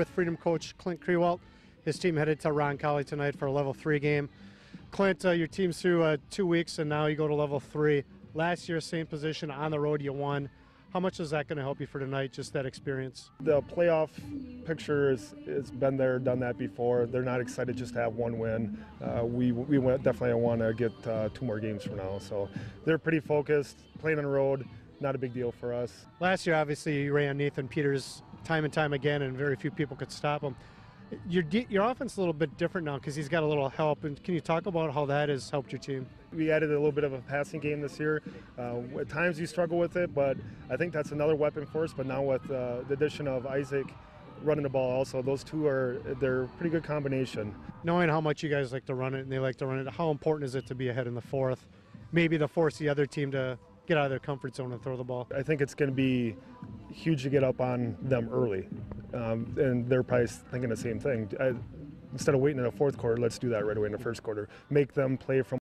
With Freedom coach Clint Kriewaldt, his team headed to Roncalli tonight for a level three game. Clint, uh, your team's through uh, two weeks and now you go to level three. Last year, same position on the road, you won. How much is that going to help you for tonight, just that experience? The playoff picture has, has been there, done that before. They're not excited just to have one win. Uh, we we went, definitely want to get uh, two more games from now. So they're pretty focused, playing on the road, not a big deal for us. Last year, obviously, you ran Nathan Peters time and time again, and very few people could stop him. Your, your offense is a little bit different now because he's got a little help. And can you talk about how that has helped your team? We added a little bit of a passing game this year. Uh, at times you struggle with it, but I think that's another weapon for us. But now with uh, the addition of Isaac running the ball also, those two are they're a pretty good combination. Knowing how much you guys like to run it and they like to run it, how important is it to be ahead in the fourth? Maybe to force the other team to get out of their comfort zone and throw the ball. I think it's going to be huge to get up on them early, um, and they're probably thinking the same thing. I, instead of waiting in the fourth quarter, let's do that right away in the first quarter. Make them play from